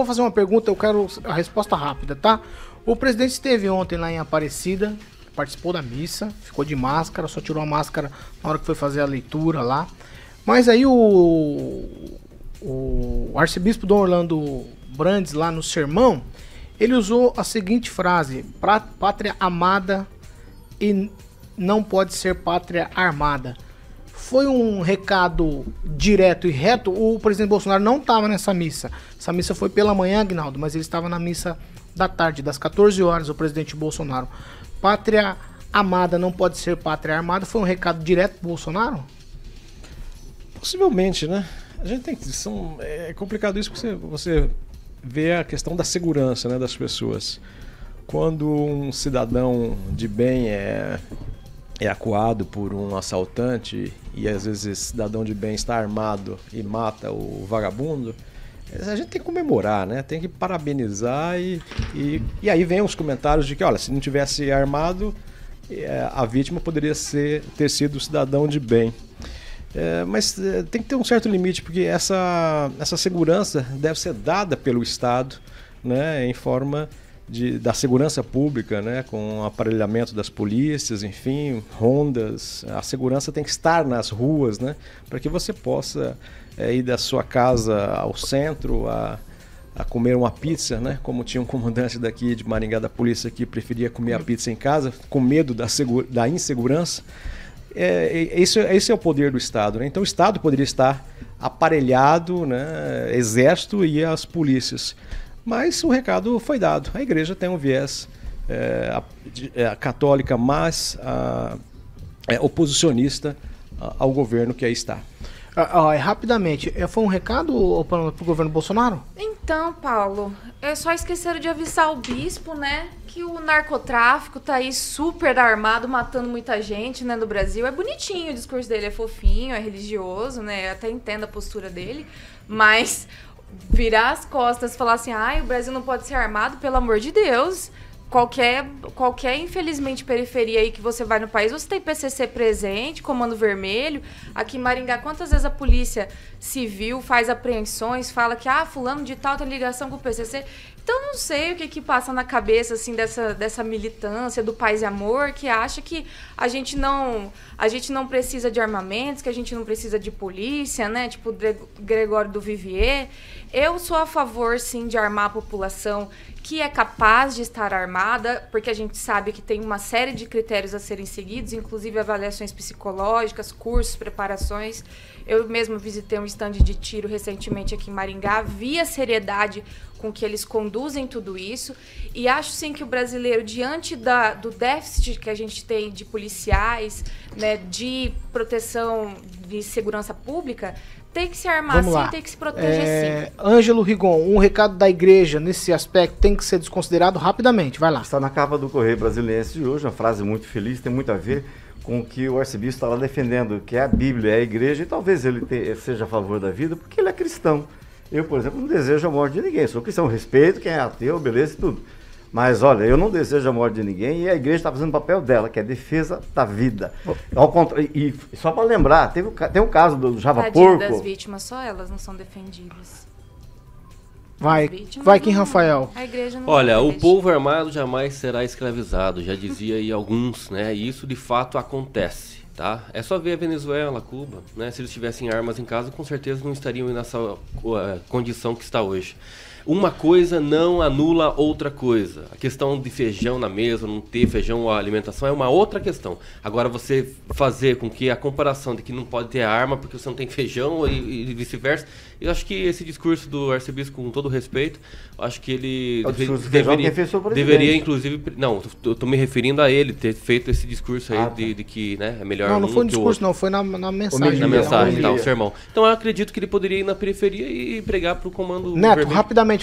vou fazer uma pergunta, eu quero a resposta rápida, tá? O presidente esteve ontem lá em Aparecida, participou da missa, ficou de máscara, só tirou a máscara na hora que foi fazer a leitura lá. Mas aí o, o arcebispo Dom Orlando Brandes, lá no sermão, ele usou a seguinte frase: pátria amada e não pode ser pátria armada. Foi um recado direto e reto. O presidente Bolsonaro não estava nessa missa. Essa missa foi pela manhã, Agnaldo, mas ele estava na missa da tarde, das 14 horas, o presidente Bolsonaro. Pátria amada não pode ser pátria armada. Foi um recado direto do Bolsonaro? Possivelmente, né? A gente tem que. São, é complicado isso porque você, você vê a questão da segurança né, das pessoas. Quando um cidadão de bem é, é acuado por um assaltante e às vezes esse cidadão de bem está armado e mata o vagabundo, a gente tem que comemorar, né? Tem que parabenizar e, e, e aí vem os comentários de que, olha, se não tivesse armado, é, a vítima poderia ser, ter sido cidadão de bem. É, mas é, tem que ter um certo limite, porque essa, essa segurança deve ser dada pelo Estado né, em forma de, da segurança pública, né, com aparelhamento das polícias, enfim, rondas. A segurança tem que estar nas ruas né, para que você possa é, ir da sua casa ao centro a, a comer uma pizza, né? Como tinha um comandante daqui de Maringá da polícia que preferia comer a pizza em casa, com medo da, da insegurança. É, esse, esse é o poder do Estado. Né? Então o Estado poderia estar aparelhado, né? exército e as polícias. Mas o recado foi dado. A igreja tem um viés é, a, é, a católica, mas a, é, oposicionista ao governo que aí está. Ah, ah, rapidamente, é, foi um recado para o governo Bolsonaro? Então, Paulo, é só esqueceram de avisar o bispo, né? Que o narcotráfico tá aí super armado, matando muita gente, né, no Brasil. É bonitinho o discurso dele, é fofinho, é religioso, né? Eu até entendo a postura dele, mas virar as costas falar assim: ai, o Brasil não pode ser armado, pelo amor de Deus qualquer, qualquer, infelizmente, periferia aí que você vai no país, você tem PCC presente, Comando Vermelho. Aqui em Maringá, quantas vezes a polícia civil faz apreensões, fala que, ah, fulano de tal tem ligação com o PCC. Então, não sei o que que passa na cabeça, assim, dessa, dessa militância do paz e amor, que acha que a gente não a gente não precisa de armamentos, que a gente não precisa de polícia, né? Tipo, Gregório do Vivier. Eu sou a favor, sim, de armar a população que é capaz de estar armada, porque a gente sabe que tem uma série de critérios a serem seguidos, inclusive avaliações psicológicas, cursos, preparações. Eu mesmo visitei um estande de tiro recentemente aqui em Maringá, vi a seriedade com que eles conduzem tudo isso. E acho sim que o brasileiro, diante da, do déficit que a gente tem de policiais, né, de proteção de segurança pública, tem que se armar Vamos sim, lá. tem que se proteger é, sim. Ângelo Rigon, um recado da igreja nesse aspecto tem que ser desconsiderado rapidamente. Vai lá. Está na capa do Correio Brasiliense de hoje, uma frase muito feliz, tem muito a ver com o que o arcebispo está lá defendendo, que é a Bíblia, é a igreja, e talvez ele te, seja a favor da vida, porque ele é cristão. Eu, por exemplo, não desejo a morte de ninguém. Sou cristão, respeito quem é ateu, beleza e tudo. Mas olha, eu não desejo a morte de ninguém e a igreja está fazendo o papel dela, que é a defesa da vida. Ao contra... E, só para lembrar, teve, tem um caso do Java Tadinho Porco. das vítimas, só elas não são defendidas. Vai, vítimas vai quem, Rafael? A igreja não Olha, o povo armado jamais será escravizado, já dizia aí alguns, né? E isso de fato acontece, tá? É só ver a Venezuela, Cuba, né? Se eles tivessem armas em casa, com certeza não estariam nessa uh, condição que está hoje. Uma coisa não anula outra coisa. A questão de feijão na mesa, não ter feijão ou alimentação é uma outra questão. Agora, você fazer com que a comparação de que não pode ter arma porque você não tem feijão e, e vice-versa, eu acho que esse discurso do arcebispo, com todo respeito, eu acho que ele É deve- deveria, deveria, inclusive, não, eu tô me referindo a ele ter feito esse discurso aí Ah, tá. de, de que né, é melhor Não, não um foi um discurso, outro. não, foi na, na mensagem. Homilia, Na mensagem, tá, o sermão. Então eu acredito que ele poderia ir na periferia e pregar pro comando Neto, vermelho. rapidamente,